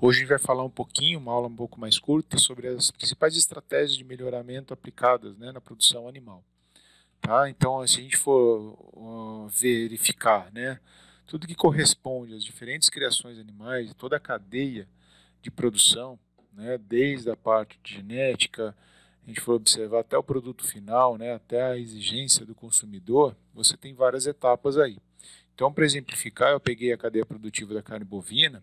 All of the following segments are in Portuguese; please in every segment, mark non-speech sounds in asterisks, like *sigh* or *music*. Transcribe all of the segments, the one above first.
Hoje a gente vai falar um pouquinho, uma aula um pouco mais curta, sobre as principais estratégias de melhoramento aplicadas né, na produção animal. Tá? Então, se a gente for uh, verificar né, tudo que corresponde às diferentes criações animais, toda a cadeia de produção, né, desde a parte de genética, a gente for observar até o produto final, né, até a exigência do consumidor, você tem várias etapas aí. Então, para exemplificar, eu peguei a cadeia produtiva da carne bovina,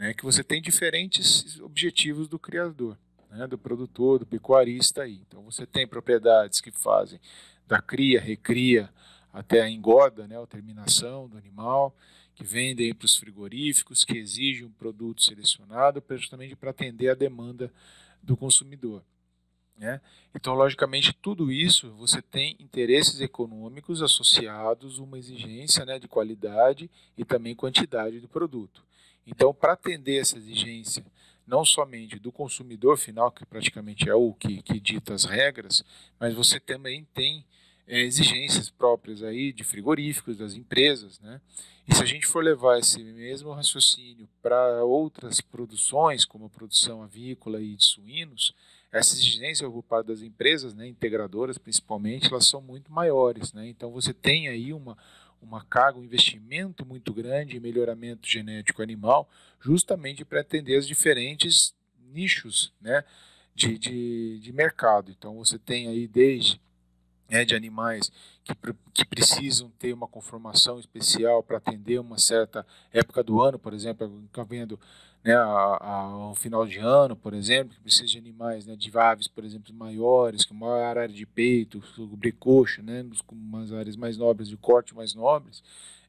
né, que você tem diferentes objetivos do criador, né, do produtor, do pecuarista aí. Então você tem propriedades que fazem da cria, recria até a engorda, né, a terminação do animal, que vendem para os frigoríficos, que exigem um produto selecionado justamente para atender a demanda do consumidor. Né? Então, logicamente, tudo isso você tem interesses econômicos associados a uma exigência né, de qualidade e também quantidade do produto. Então, para atender essa exigência, não somente do consumidor final, que praticamente é o que, que dita as regras, mas você também tem é, exigências próprias aí de frigoríficos, das empresas, né? E se a gente for levar esse mesmo raciocínio para outras produções, como a produção avícola e de suínos, essas exigências por parte das empresas, né, integradoras principalmente, elas são muito maiores, né? Então você tem aí uma uma carga, um investimento muito grande em melhoramento genético animal, justamente para atender os diferentes nichos né, de, de, de mercado. Então você tem aí desde né, de animais que, que precisam ter uma conformação especial para atender uma certa época do ano, por exemplo, está vendo né, ao final de ano, por exemplo, que precisa de animais, né, de aves, por exemplo, maiores, com maior área de peito, sobrecoxa, né, com umas áreas mais nobres, de corte mais nobres,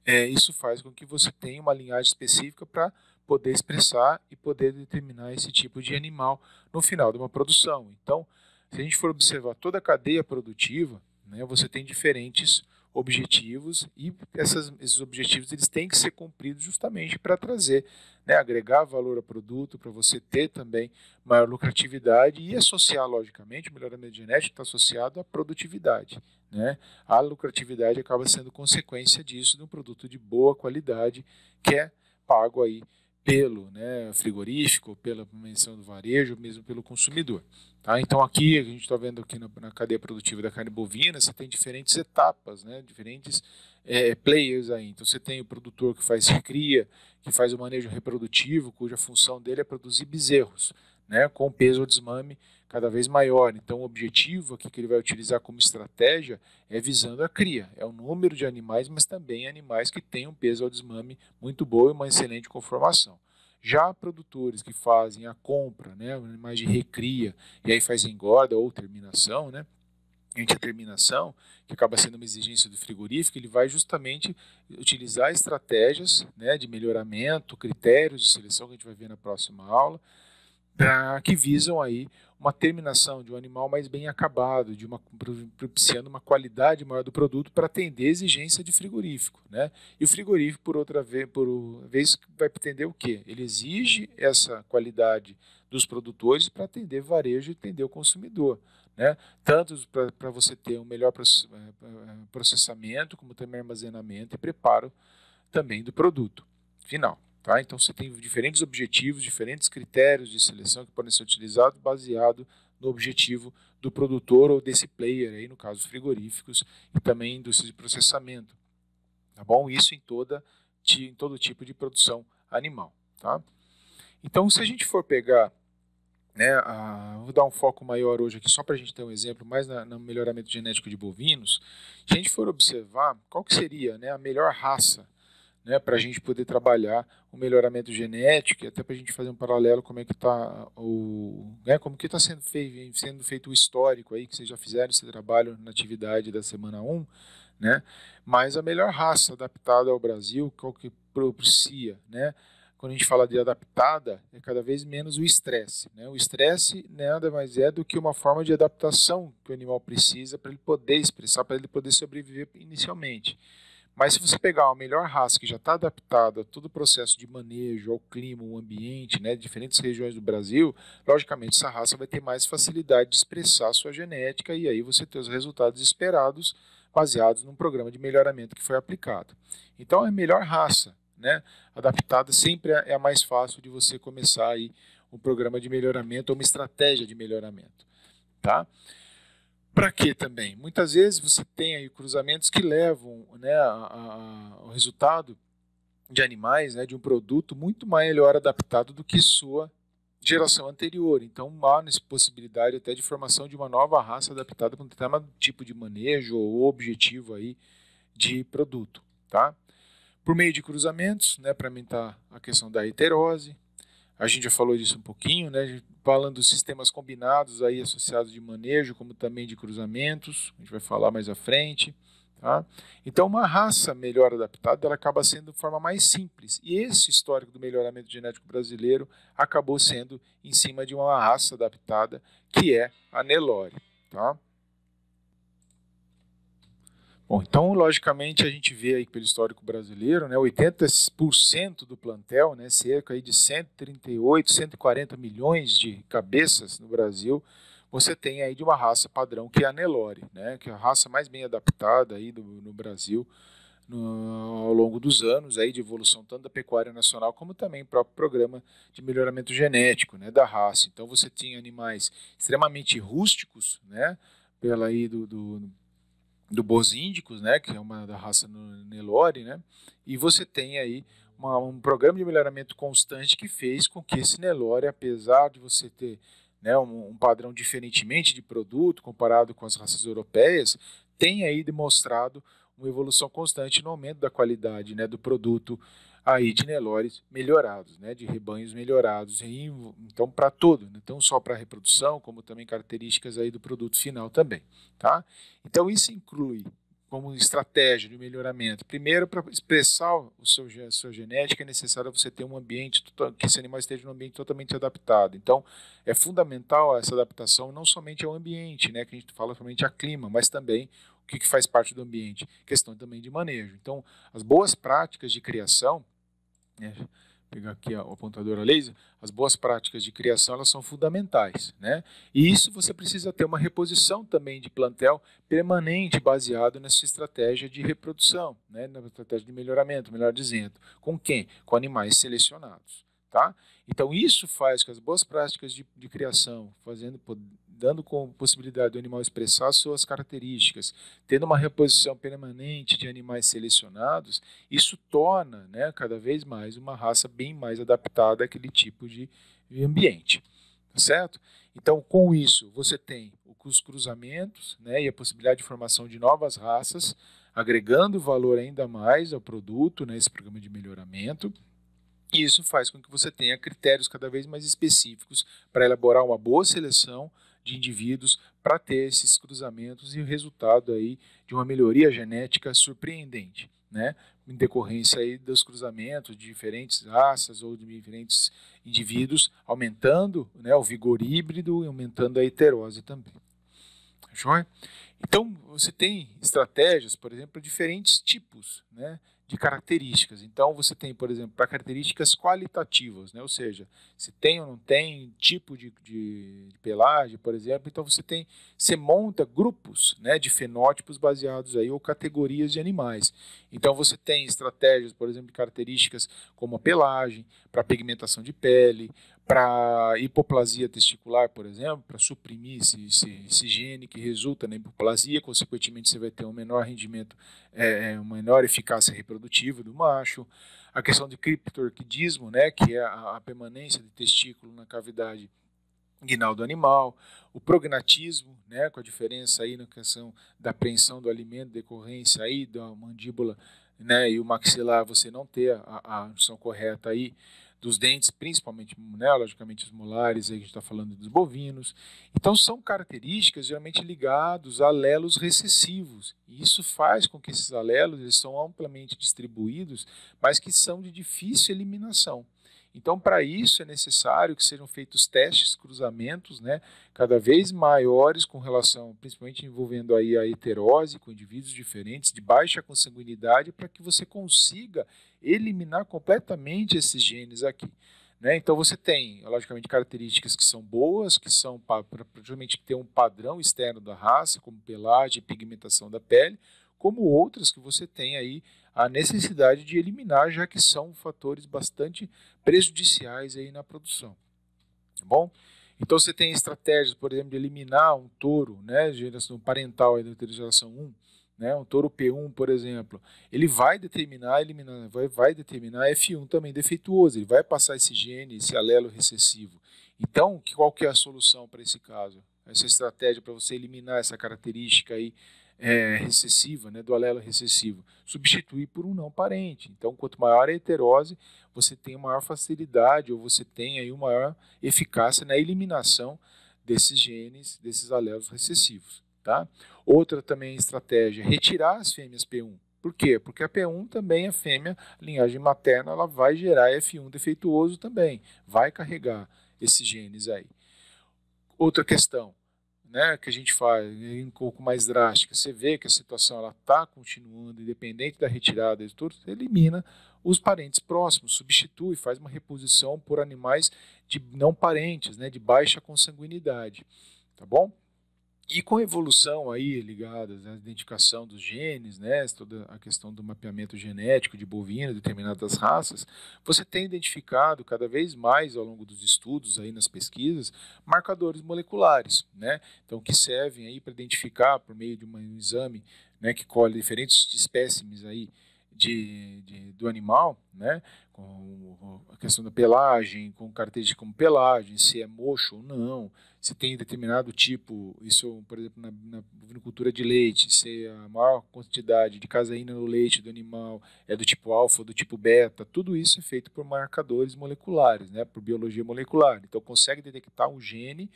é, isso faz com que você tenha uma linhagem específica para poder expressar e poder determinar esse tipo de animal no final de uma produção. Então, se a gente for observar toda a cadeia produtiva, né, você tem diferentes objetivos e essas, esses objetivos eles têm que ser cumpridos justamente para trazer, né, agregar valor ao produto, para você ter também maior lucratividade e associar, logicamente, o melhoramento genético está associado à produtividade. Né? A lucratividade acaba sendo consequência disso, de um produto de boa qualidade que é pago aí pelo né, frigorífico, pela menção do varejo, mesmo pelo consumidor. Tá? Então aqui a gente está vendo aqui na, na, cadeia produtiva da carne bovina, você tem diferentes etapas, né, diferentes é, players aí. Então você tem o produtor que faz cria, que faz o manejo reprodutivo, cuja função dele é produzir bezerros, né, com peso ou desmame cada vez maior. Então o objetivo aqui que ele vai utilizar como estratégia é visando a cria, é o número de animais, mas também animais que têm um peso ou desmame muito bom e uma excelente conformação. Já produtores que fazem a compra, né, animais de recria, e aí faz engorda ou terminação, né, a terminação, que acaba sendo uma exigência do frigorífico, ele vai justamente utilizar estratégias né, de melhoramento, critérios de seleção que a gente vai ver na próxima aula, pra, que visam aí uma terminação de um animal mais bem acabado, de uma propiciando uma qualidade maior do produto para atender a exigência de frigorífico, né? E o frigorífico por outra vez, por vez vai atender o quê? Ele exige essa qualidade dos produtores para atender varejo e atender o consumidor, né? Tanto para você ter um melhor eh, processamento, como também armazenamento e preparo também do produto final. Tá? Então você tem diferentes objetivos, diferentes critérios de seleção que podem ser utilizados baseado no objetivo do produtor ou desse player, aí, no caso frigoríficos, e também indústria de processamento. Tá bom? Isso em, toda, em todo tipo de produção animal. Tá? Então, se a gente for pegar, né, a, vou dar um foco maior hoje aqui, só para a gente ter um exemplo mais na, no melhoramento genético de bovinos, se a gente for observar qual que seria né, a melhor raça né, para a gente poder trabalhar o melhoramento genético até para a gente fazer um paralelo como é que está o né, como que está sendo feito, sendo feito o histórico aí que vocês já fizeram esse trabalho na atividade da semana 1, né? Mas a melhor raça adaptada ao Brasil, qual que propicia, né? Quando a gente fala de adaptada, é cada vez menos o estresse. Né? O estresse nada mais é do que uma forma de adaptação que o animal precisa para ele poder expressar, para ele poder sobreviver inicialmente. Mas se você pegar uma melhor raça que já está adaptada a todo o processo de manejo, ao clima, ao ambiente, né, diferentes regiões do Brasil, logicamente essa raça vai ter mais facilidade de expressar a sua genética e aí você ter os resultados esperados baseados num programa de melhoramento que foi aplicado. Então, a melhor raça né, adaptada sempre é a mais fácil de você começar aí um programa de melhoramento ou uma estratégia de melhoramento, tá? Para que também? Muitas vezes você tem aí cruzamentos que levam né, a, a, ao resultado de animais, né, de um produto muito melhor adaptado do que sua geração anterior. Então há possibilidade até de formação de uma nova raça adaptada para um determinado tipo de manejo ou objetivo aí de produto, tá? Por meio de cruzamentos, né, para aumentar a questão da heterose, a gente já falou disso um pouquinho, né? Falando dos sistemas combinados aí associados de manejo, como também de cruzamentos, a gente vai falar mais à frente. Tá? Então, uma raça melhor adaptada ela acaba sendo de forma mais simples. E esse histórico do melhoramento genético brasileiro acabou sendo em cima de uma raça adaptada, que é a Nelore. Tá? Bom, então, logicamente, a gente vê aí pelo histórico brasileiro, né, 80% do plantel, né, cerca aí de 138, 140 milhões de cabeças no Brasil, você tem aí de uma raça padrão que é a Nelore, né, que é a raça mais bem adaptada aí do, no Brasil no, ao longo dos anos aí de evolução tanto da pecuária nacional como também o próprio programa de melhoramento genético, né, da raça. Então você tinha animais extremamente rústicos, né, pela aí do, do do Bosíndicos, né, que é uma da raça Nelore, né, e você tem aí uma, um programa de melhoramento constante que fez com que esse Nelore, apesar de você ter né, um, um, padrão diferentemente de produto comparado com as raças europeias, tenha aí demonstrado uma evolução constante no aumento da qualidade né, do produto aí de Nelores melhorados, né, de rebanhos melhorados, então para todo, né, não só para reprodução, como também características aí do produto final também, tá? Então isso inclui como estratégia de melhoramento. Primeiro, para expressar o seu, a sua genética, é necessário você ter um ambiente, que esse animal esteja num ambiente totalmente adaptado. Então, é fundamental essa adaptação não somente ao ambiente, né, que a gente fala somente a clima, mas também o que faz parte do ambiente, questão também de manejo. Então, as boas práticas de criação, né, pegar aqui o apontador a laser, as boas práticas de criação elas são fundamentais, né? E isso você precisa ter uma reposição também de plantel permanente baseado nessa estratégia de reprodução, né? Na estratégia de melhoramento, melhor dizendo, com quem? Com animais selecionados, tá? Então isso faz que as boas práticas de, de criação, fazendo dando com possibilidade do animal expressar suas características, tendo uma reposição permanente de animais selecionados, isso torna né, cada vez mais uma raça bem mais adaptada àquele tipo de ambiente. Tá certo? Então, com isso, você tem os cruzamentos né, e a possibilidade de formação de novas raças, agregando valor ainda mais ao produto, nesse né, programa de melhoramento. E isso faz com que você tenha critérios cada vez mais específicos para elaborar uma boa seleção de indivíduos para ter esses cruzamentos e o resultado aí de uma melhoria genética surpreendente, né? Em decorrência aí dos cruzamentos de diferentes raças ou de diferentes indivíduos, aumentando né, o vigor híbrido e aumentando a heterose também. Joia? Então, você tem estratégias, por exemplo, diferentes tipos né, de características. Então, você tem, por exemplo, para características qualitativas, né? ou seja, se tem ou não tem tipo de, de, de, pelagem, por exemplo. Então, você tem, você monta grupos né, de fenótipos baseados aí ou categorias de animais. Então, você tem estratégias, por exemplo, de características como a pelagem, para pigmentação de pele, para hipoplasia testicular, por exemplo, para suprimir esse, esse, esse, gene que resulta na hipoplasia, consequentemente você vai ter um menor rendimento, é, é, uma menor eficácia reprodutiva do macho. A questão de criptorquidismo, né, que é a, a permanência de testículo na cavidade inguinal do animal, o prognatismo, né, com a diferença aí na questão da apreensão do alimento, decorrência aí da mandíbula né, e o maxilar, você não ter a, a função correta aí, dos dentes, principalmente, né, logicamente, os molares, aí a gente está falando dos bovinos. Então, são características geralmente ligadas a alelos recessivos. E isso faz com que esses alelos eles são amplamente distribuídos, mas que são de difícil eliminação. Então, para isso é necessário que sejam feitos testes, cruzamentos, né, cada vez maiores com relação, principalmente envolvendo aí a heterose com indivíduos diferentes de baixa consanguinidade, para que você consiga eliminar completamente esses genes aqui. Né? Então você tem, logicamente, características que são boas, que são praticamente ter um padrão externo da raça, como pelagem, pigmentação da pele, como outras que você tem aí a necessidade de eliminar, já que são fatores bastante prejudiciais aí na produção. Tá bom? Então você tem estratégias, por exemplo, de eliminar um touro, né, geração parental aí da geração 1, né, um touro P1, por exemplo, ele vai determinar, eliminar, vai, vai determinar F1 também defeituoso, ele vai passar esse gene, esse alelo recessivo. Então, qual que é a solução para esse caso? Essa estratégia para você eliminar essa característica aí é, recessiva, né, do alelo recessivo, substituir por um não parente. Então, quanto maior a heterose, você tem maior facilidade ou você tem aí uma maior eficácia na eliminação desses genes, desses alelos recessivos. Tá? Outra também estratégia, retirar as fêmeas P1. Por quê? Porque a P1 também, a fêmea, linhagem materna, ela vai gerar F1 defeituoso também, vai carregar esses genes aí. Outra questão, né, que a gente faz um pouco mais drástica, você vê que a situação está continuando, independente da retirada de tudo, você elimina os parentes próximos, substitui, faz uma reposição por animais de não parentes, né, de baixa consanguinidade, tá bom? E com a evolução aí ligada à identificação dos genes, né, toda a questão do mapeamento genético de bovino, determinadas raças, você tem identificado cada vez mais ao longo dos estudos aí nas pesquisas marcadores moleculares, né, então que servem aí para identificar por meio de um exame, né, que colhe diferentes espécimes aí de, de, do animal, né, com a questão da pelagem, com características como pelagem, se é mocho ou não, se tem determinado tipo, isso, por exemplo, na, na bovinocultura de leite, se a maior quantidade de caseína no leite do animal é do tipo alfa do tipo beta, tudo isso é feito por marcadores moleculares, né, por biologia molecular. Então, consegue detectar um gene,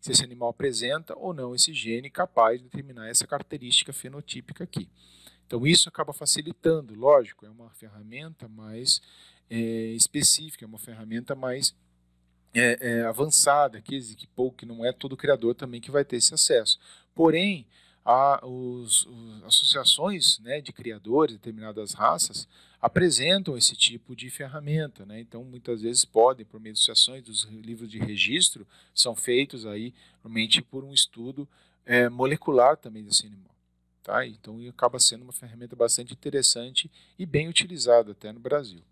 se esse animal apresenta ou não esse gene capaz de determinar essa característica fenotípica aqui. Então, isso acaba facilitando, lógico, é uma ferramenta mais é, específica, é uma ferramenta mais é, é, avançada, que, que, pouco, que não é todo criador também que vai ter esse acesso. Porém, a, os, os, associações né, de criadores de determinadas raças apresentam esse tipo de ferramenta. Né? Então, muitas vezes podem, por meio de associações dos livros de registro, são feitos aí, realmente por um estudo é, molecular também desse animal. Tá? Então, acaba sendo uma ferramenta bastante interessante e bem utilizada até no Brasil.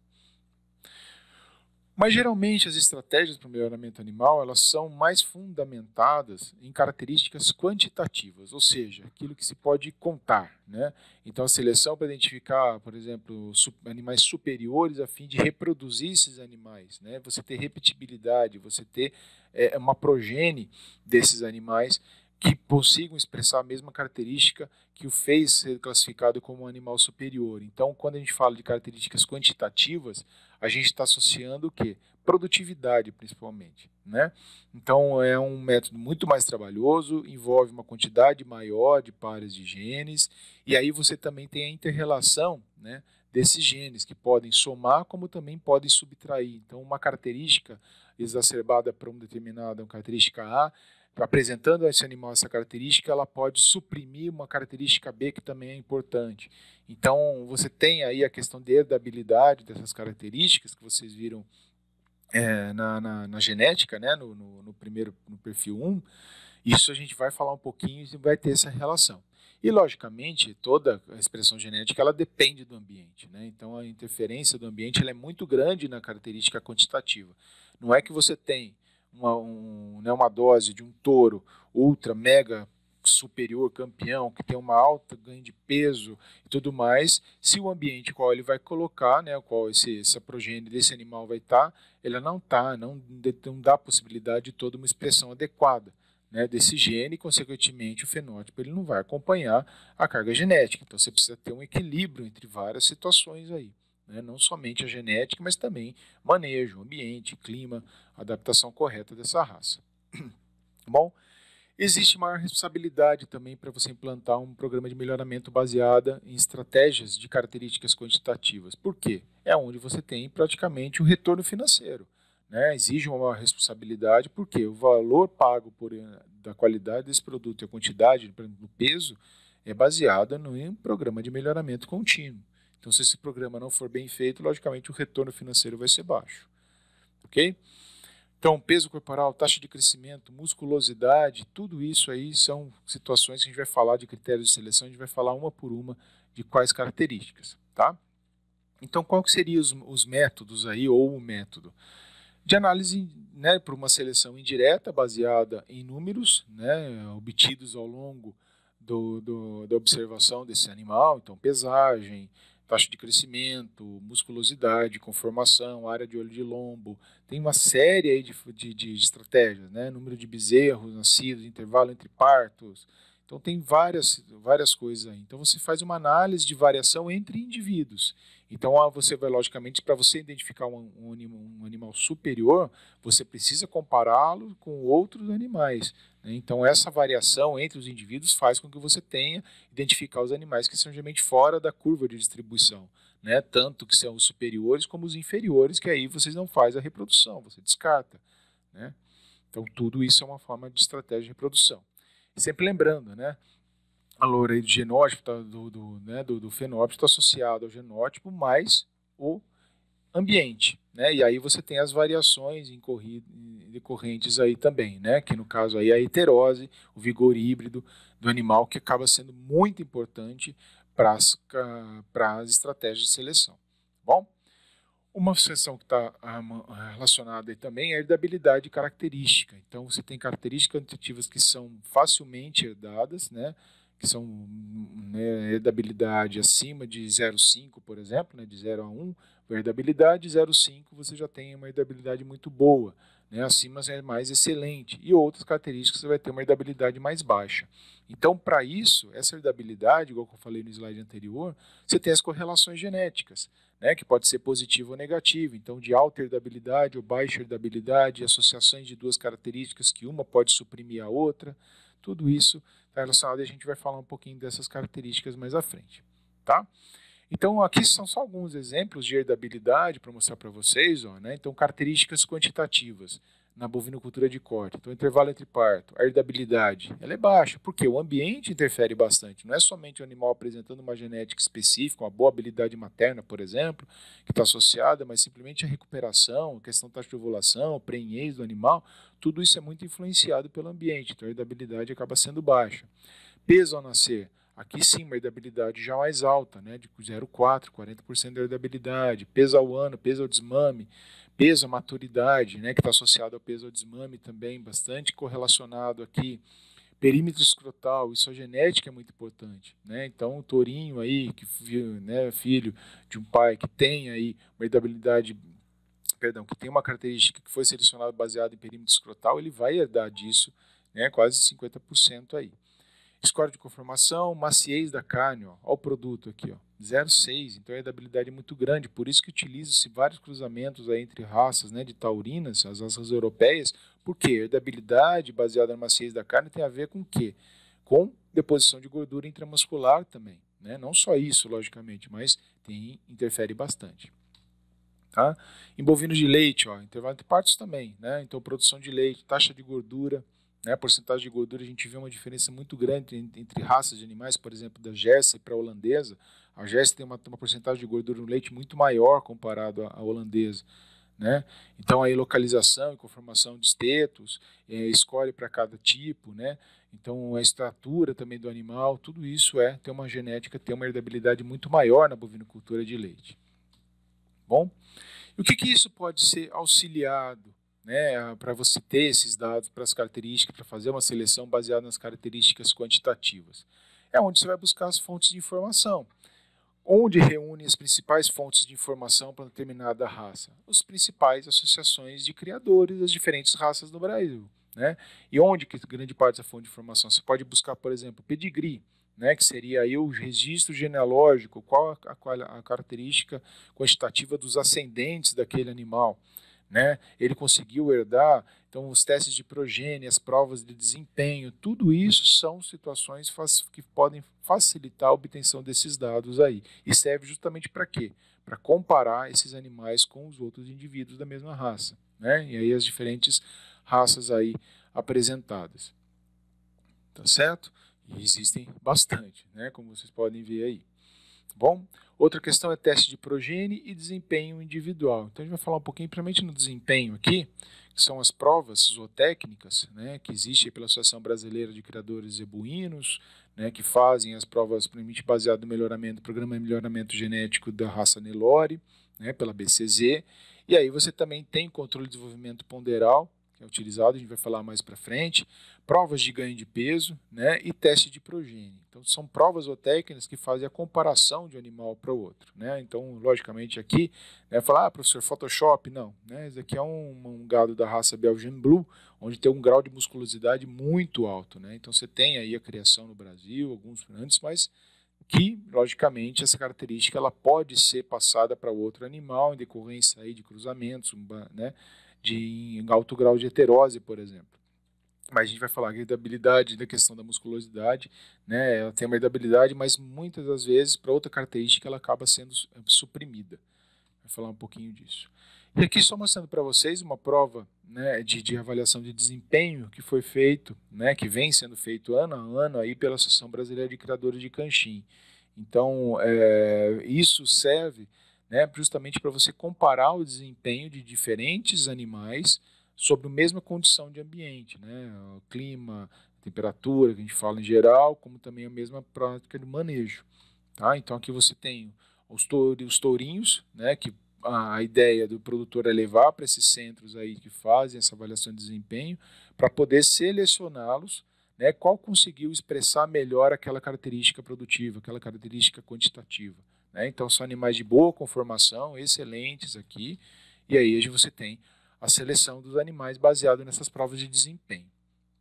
Mas geralmente as estratégias para o melhoramento animal elas são mais fundamentadas em características quantitativas, ou seja, aquilo que se pode contar. Né? Então a seleção para identificar, por exemplo, animais superiores a fim de reproduzir esses animais, né? você ter repetibilidade, você ter é, uma progenie desses animais que consigam expressar a mesma característica que o fez ser classificado como um animal superior. Então, quando a gente fala de características quantitativas, a gente está associando o quê? Produtividade, principalmente. Né? Então, é um método muito mais trabalhoso, envolve uma quantidade maior de pares de genes, e aí você também tem a interrelação né, desses genes, que podem somar, como também podem subtrair. Então, uma característica exacerbada para uma determinada uma característica A, apresentando a esse animal essa característica, ela pode suprimir uma característica B que também é importante. Então, você tem aí a questão de herdabilidade dessas características que vocês viram é, na, na, na, genética, né, no, no, no, primeiro no perfil 1. Isso a gente vai falar um pouquinho e vai ter essa relação. E, logicamente, toda a expressão genética ela depende do ambiente. Né? Então, a interferência do ambiente ela é muito grande na característica quantitativa. Não é que você tem uma, um, né, uma dose de um touro ultra, mega superior, campeão, que tem uma alta ganho de peso e tudo mais, se o ambiente qual ele vai colocar, né, qual esse, essa progênie desse animal vai estar, tá, ela não está, não, não dá possibilidade de toda uma expressão adequada né, desse gene e, consequentemente, o fenótipo ele não vai acompanhar a carga genética. Então, você precisa ter um equilíbrio entre várias situações aí né? não somente a genética, mas também manejo, ambiente, clima, adaptação correta dessa raça. *clears throat* Bom, existe maior responsabilidade também para você implantar um programa de melhoramento baseado em estratégias de características quantitativas. Por quê? É onde você tem praticamente o um retorno financeiro. Né? Exige uma maior responsabilidade, porque o valor pago por, eh, da qualidade desse produto e a quantidade, por exemplo, peso, é baseada em um programa de melhoramento contínuo. Então, se esse programa não for bem feito, logicamente o retorno financeiro vai ser baixo. Ok? Então, peso corporal, taxa de crescimento, musculosidade, tudo isso aí são situações que a gente vai falar de critérios de seleção, a gente vai falar uma por uma de quais características, tá? Então, qual que seriam os, os métodos aí, ou o método? De análise né, por uma seleção indireta, baseada em números, né, obtidos ao longo do, do, da observação desse animal, então pesagem, taxa de crescimento, musculosidade, conformação, área de olho de lombo. Tem uma série de, de, de estratégias, né? número de bezerros nascidos, intervalo entre partos. Então tem várias, várias coisas aí. Então você faz uma análise de variação entre indivíduos. Então você vai, logicamente, para você identificar um, um, um, animal superior, você precisa compará-lo com outros animais. Né? Então essa variação entre os indivíduos faz com que você tenha identificar os animais que são geralmente fora da curva de distribuição. Né? Tanto que são os superiores como os inferiores, que aí vocês não fazem a reprodução, você descarta. Né? Então tudo isso é uma forma de estratégia de reprodução. Sempre lembrando, né? Valor aí do genótipo, tá, do, do, né, do, do fenótipo está associado ao genótipo mais o ambiente, né? E aí você tem as variações decorrentes aí também, né? Que no caso aí é a heterose, o vigor híbrido do animal que acaba sendo muito importante para as, para as estratégias de seleção. Tá bom, uma seção que está ah, relacionada aí também é a herdabilidade característica. Então você tem características quantitativas que são facilmente herdadas, né? Que são né, herdabilidade acima de 0,5, por exemplo, né, de 0 a 1, herdabilidade 0,5 você já tem uma herdabilidade muito boa, né, acima é mais excelente, e outras características você vai ter uma herdabilidade mais baixa. Então, para isso, essa herdabilidade, igual que eu falei no slide anterior, você tem as correlações genéticas, né, que pode ser positivo ou negativo, então de alta herdabilidade ou baixa herdabilidade, associações de duas características que uma pode suprimir a outra, tudo isso está relacionado e a gente vai falar um pouquinho dessas características mais à frente. Tá? Então, aqui são só alguns exemplos de herdabilidade para mostrar para vocês. Ó, né? Então, características quantitativas na bovinocultura de corte. Então, intervalo entre parto, a herdabilidade, ela é baixa, porque o ambiente interfere bastante. Não é somente o animal apresentando uma genética específica, uma boa habilidade materna, por exemplo, que está associada, mas simplesmente a recuperação, a questão da ovulação, o prenhez do animal, tudo isso é muito influenciado pelo ambiente, então a herdabilidade acaba sendo baixa. Peso ao nascer, aqui sim uma herdabilidade já mais alta, né, de 0,4, 40% de herdabilidade. Peso ao ano, peso ao desmame, peso maturidade, né, que está associado ao peso ao desmame também, bastante correlacionado aqui. Perímetro escrotal, isso a genética é muito importante, né? Então, o tourinho aí, que né, filho de um pai que tem aí uma herdabilidade perdão, que tem uma característica que foi selecionada baseada em perímetro escrotal, ele vai herdar disso, né, quase 50% aí. Score de conformação, maciez da carne, ó, ó o produto aqui, ó, 0,6, então a herdabilidade é muito grande, por isso que utiliza-se vários cruzamentos aí entre raças né, de taurinas, as raças europeias, porque a herdabilidade baseada na maciez da carne tem a ver com o quê? Com deposição de gordura intramuscular também, né? não só isso, logicamente, mas tem, interfere bastante. Tá? Em bovinos de leite, ó, intervalo entre partos também, né? Então, produção de leite, taxa de gordura, né? porcentagem de gordura, a gente vê uma diferença muito grande entre, entre raças de animais, por exemplo, da Jersey para a holandesa. A Jersey tem uma, uma porcentagem de gordura no leite muito maior comparado à, à holandesa. Né? Então, aí localização e conformação de estetos, é, escolhe para cada tipo, né? Então, a estatura também do animal, tudo isso é ter uma genética, ter uma herdabilidade muito maior na bovinocultura de leite. Bom, e o que, que isso pode ser auxiliado né, para você ter esses dados, para as características, para fazer uma seleção baseada nas características quantitativas? É onde você vai buscar as fontes de informação. Onde reúne as principais fontes de informação para determinada raça? As principais associações de criadores das diferentes raças do Brasil. Né? E onde que grande parte da fonte de informação? Você pode buscar, por exemplo, pedigree né, que seria aí o registro genealógico, qual a, a, a, característica quantitativa dos ascendentes daquele animal. Né? Ele conseguiu herdar, então os testes de progênie, as provas de desempenho, tudo isso são situações que podem facilitar a obtenção desses dados aí. E serve justamente para quê? Para comparar esses animais com os outros indivíduos da mesma raça. Né? E aí as diferentes raças aí apresentadas. Tá certo? E existem bastante, né, como vocês podem ver aí. Bom? Outra questão é teste de progênie e desempenho individual. Então a gente vai falar um pouquinho, primeiramente no desempenho aqui, que são as provas zootécnicas, né, que existe pela Associação Brasileira de Criadores Zebuínos, né, que fazem as provas primeiramente baseadas no melhoramento, programa de melhoramento genético da raça Nelore, né, pela BCZ. E aí você também tem controle de desenvolvimento ponderal, que é utilizado, a gente vai falar mais para frente, provas de ganho de peso né, e teste de progênie. Então, são provas ou técnicas que fazem a comparação de um animal para o outro. Né? Então, logicamente, aqui, né, falar, ah, professor, Photoshop, não. Né? Esse aqui é um, um, gado da raça Belgian Blue, onde tem um grau de musculosidade muito alto. Né? Então, você tem aí a criação no Brasil, alguns antes, mas que, logicamente, essa característica ela pode ser passada para outro animal em decorrência aí de cruzamentos, né? De alto grau de heterose, por exemplo. Mas a gente vai falar da habilidade, da questão da musculosidade, né? Ela tem uma habilidade, mas muitas das vezes, para outra característica, ela acaba sendo é, suprimida. Vai falar um pouquinho disso. E aqui só mostrando para vocês uma prova né, de, de, avaliação de desempenho que foi feito, né, que vem sendo feito ano a ano aí pela Associação Brasileira de Criadores de Canchim. Então, é, isso serve né, justamente para você comparar o desempenho de diferentes animais sobre a mesma condição de ambiente, né, o clima, temperatura, que a gente fala em geral, como também a mesma prática de manejo. Tá? Então aqui você tem os, os tourinhos, né, que a ideia do produtor é levar para esses centros aí que fazem essa avaliação de desempenho para poder selecioná-los, né, qual conseguiu expressar melhor aquela característica produtiva, aquela característica quantitativa. Né? Então, são animais de boa conformação, excelentes aqui, e aí você tem a seleção dos animais baseado nessas provas de desempenho.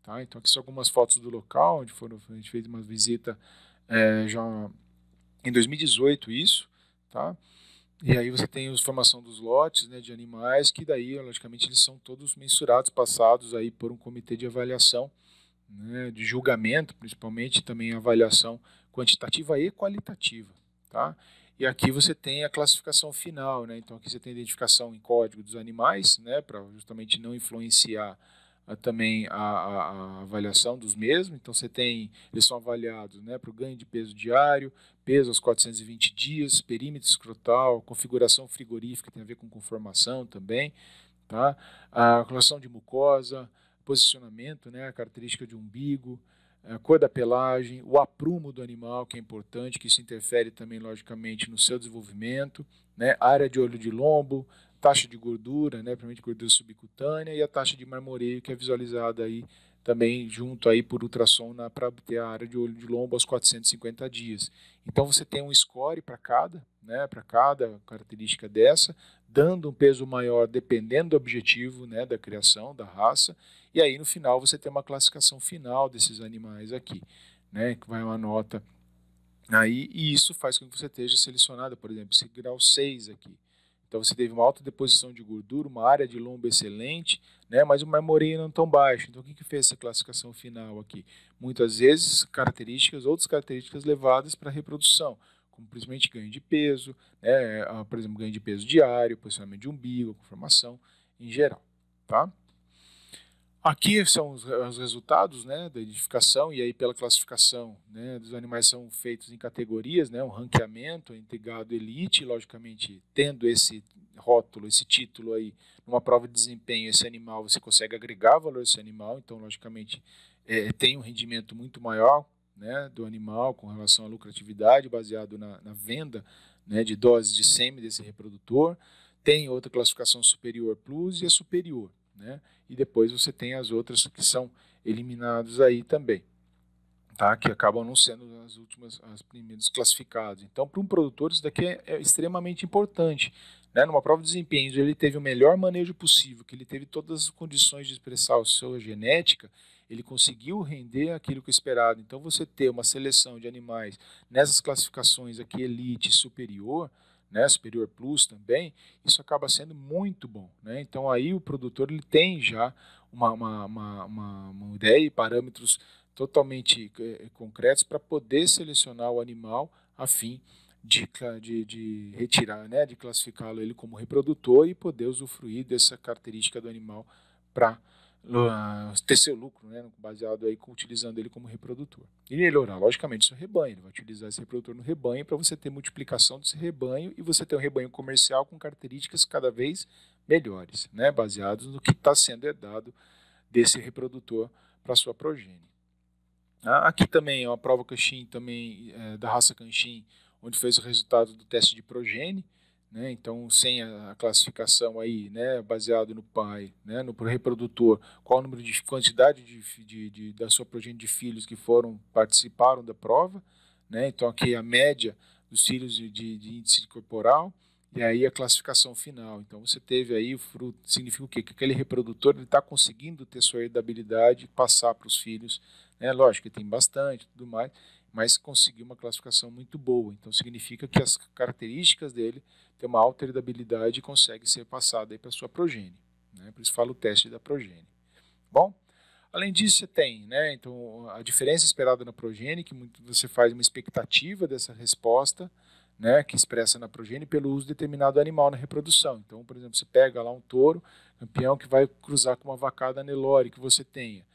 Tá? Então, aqui são algumas fotos do local, onde foram, a gente fez uma visita é, já em 2018, isso. Tá? E aí você tem a formação dos lotes né, de animais, que daí, logicamente, eles são todos mensurados, passados aí por um comitê de avaliação, né, de julgamento, principalmente, também avaliação quantitativa e qualitativa. Tá? E aqui você tem a classificação final, né? Então aqui você tem a identificação em código dos animais, né? Para justamente não influenciar uh, também a, a, a, avaliação dos mesmos. Então você tem, eles são avaliados, né? Para o ganho de peso diário, peso aos 420 dias, perímetro escrotal, configuração frigorífica tem a ver com conformação também, tá? A coloração de mucosa, posicionamento, né? A característica de umbigo, a cor da pelagem, o aprumo do animal, que é importante, que isso interfere também, logicamente, no seu desenvolvimento, né? área de olho de lombo, taxa de gordura, né? principalmente gordura subcutânea, e a taxa de marmoreio, que é visualizada aí também junto aí por ultrassom para obter a área de olho de lombo aos 450 dias. Então você tem um score para cada, né, para cada característica dessa, dando um peso maior dependendo do objetivo, né, da criação da raça, e aí no final você tem uma classificação final desses animais aqui, né, que vai uma nota aí, e isso faz com que você esteja selecionado, por exemplo, esse grau 6 aqui. Então você teve uma alta deposição de gordura, uma área de lombo excelente, né, mas uma marmoreio não tão baixa. Então o que, que fez essa classificação final aqui? Muitas vezes características, outras características levadas para a reprodução, como principalmente ganho de peso, né, por exemplo, ganho de peso diário, posicionamento de umbigo, conformação em geral. Tá? Aqui são os, os, resultados né, da identificação e aí pela classificação né, dos animais são feitos em categorias, né, um ranqueamento entre gado elite, logicamente tendo esse rótulo, esse título aí, numa prova de desempenho, esse animal você consegue agregar valor a esse animal, então logicamente é, tem um rendimento muito maior né, do animal com relação à lucratividade baseado na, na venda né, de doses de sêmen desse reprodutor. Tem outra classificação superior plus e a superior né? E depois você tem as outras que são eliminadas aí também, tá? Que acabam não sendo as últimas, as primeiras classificadas. Então, para um produtor isso daqui é, é extremamente importante, né? Numa prova de desempenho, ele teve o melhor manejo possível, que ele teve todas as condições de expressar a sua genética, ele conseguiu render aquilo que é esperado. Então, você ter uma seleção de animais nessas classificações aqui elite superior, né, Superior Plus também, isso acaba sendo muito bom. Né? Então aí o produtor ele tem já uma, uma, uma, uma, ideia e parâmetros totalmente é, concretos para poder selecionar o animal a fim de, de, de retirar, né, de classificá-lo ele como reprodutor e poder usufruir dessa característica do animal para ter seu lucro, né, baseado aí utilizando ele como reprodutor. E melhorar, logicamente, seu rebanho. Ele vai utilizar esse reprodutor no rebanho para você ter multiplicação desse rebanho e você ter um rebanho comercial com características cada vez melhores, né, baseados no que está sendo herdado desse reprodutor para sua progênie. Ah, aqui também é uma prova Canchin também é, da raça Canchin, onde fez o resultado do teste de progênie. Né? Então, sem a classificação aí, né, baseado no pai, né, no reprodutor, qual o número de quantidade de, de, de, da sua progênie de filhos que foram participaram da prova, né? Então aqui a média dos filhos de, de, índice corporal e aí a classificação final. Então você teve aí o fruto, significa o quê? Que aquele reprodutor ele está conseguindo ter sua herdabilidade passar para os filhos, né? Lógico que tem bastante, tudo mais, mas conseguiu uma classificação muito boa. Então significa que as características dele tem uma alta heredabilidade e consegue ser passada para sua progênie. Né? Por isso fala o teste da progênie. Bom, além disso você tem, né? Então a diferença esperada na progênie, que muito, você faz uma expectativa dessa resposta, né? Que expressa na progênie pelo uso de determinado animal na reprodução. Então, por exemplo, você pega lá um touro campeão que vai cruzar com uma vacada Nelore que você tenha.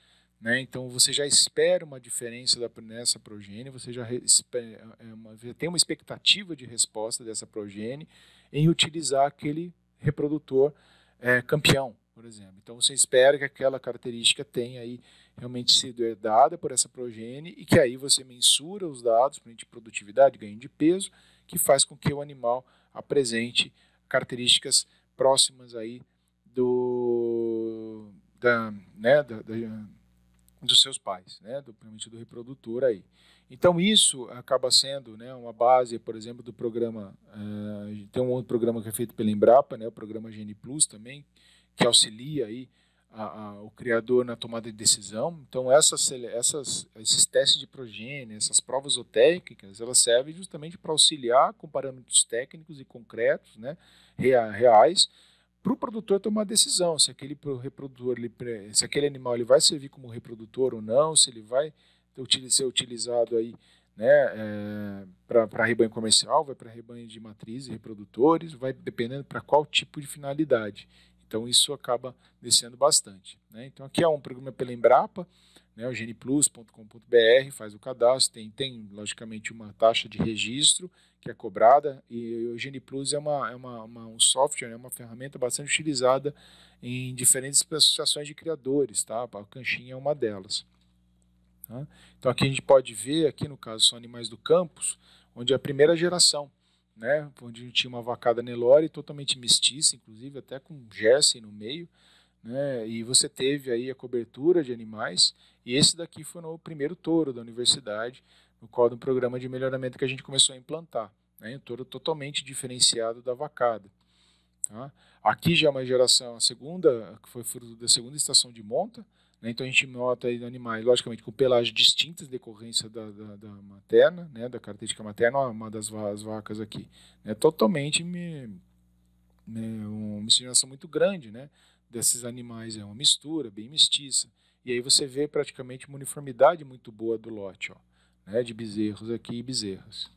Né? Então você já espera uma diferença da, nessa progênie, você já, espera, é uma, já tem uma expectativa de resposta dessa progênie em utilizar aquele reprodutor é, campeão, por exemplo. Então você espera que aquela característica tenha aí realmente sido herdada por essa progênie e que aí você mensura os dados de produtividade, ganho de peso, que faz com que o animal apresente características próximas aí do da, né, da, da dos seus pais, né, do, do reprodutor aí. Então isso acaba sendo né, uma base, por exemplo, do programa, uh, tem um outro programa que é feito pela Embrapa, né, o programa Gene Plus também, que auxilia aí a, a, o criador na tomada de decisão. Então essas, essas, esses testes de progênie, essas provas zootécnicas, elas servem justamente para auxiliar com parâmetros técnicos e concretos, né, reais, para o produtor tomar decisão se aquele reprodutor, se aquele animal ele vai servir como reprodutor ou não, se ele vai ser utilizado aí né, é, para rebanho comercial, vai para rebanho de matrizes e reprodutores, vai dependendo para qual tipo de finalidade. Então isso acaba descendo bastante. Né? Então aqui é um programa pela Embrapa, né, o geneplus.com.br, faz o cadastro, tem, tem logicamente uma taxa de registro que é cobrada, e o GenePlus é, uma, é uma, uma, um software, é uma ferramenta bastante utilizada em diferentes associações de criadores, tá? a Canchinha é uma delas. Tá? Então aqui a gente pode ver, aqui no caso são animais do campus, onde é a primeira geração, né? onde a gente tinha uma vacada Nelore totalmente mestiça, inclusive até com jersey no meio, né? E você teve aí a cobertura de animais, e esse daqui foi o primeiro touro da universidade, no qual do programa de melhoramento que a gente começou a implantar. Né? Um touro totalmente diferenciado da vacada. Tá? Aqui já é uma geração, a segunda, que foi fruto da segunda estação de monta, né? então a gente nota aí animais, logicamente, com pelagem distintas decorrência da, da, da materna, né? da característica materna, uma das vacas aqui. Né? Totalmente me, me, uma miscigenação muito grande, né? desses animais é uma mistura bem mestiça. E aí você vê praticamente uma uniformidade muito boa do lote, ó, né, de bezerros aqui e bezerras.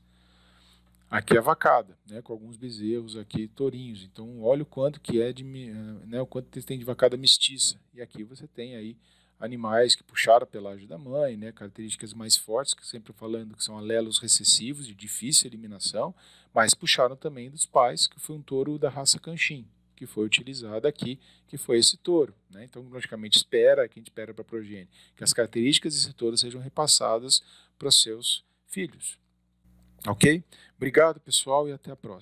Aqui é vacada, né, com alguns bezerros aqui tourinhos. Então olha o quanto que é de, né, o quanto tem de vacada mestiça. E aqui você tem aí animais que puxaram a pelagem da mãe, né, características mais fortes, que sempre falando que são alelos recessivos de difícil eliminação, mas puxaram também dos pais, que foi um touro da raça Canchim, que foi utilizado aqui, que foi esse touro. Né? Então, logicamente, espera, que a gente espera para a progênie, que as características desse touro sejam repassadas para seus filhos. Ok? Obrigado, pessoal, e até a próxima.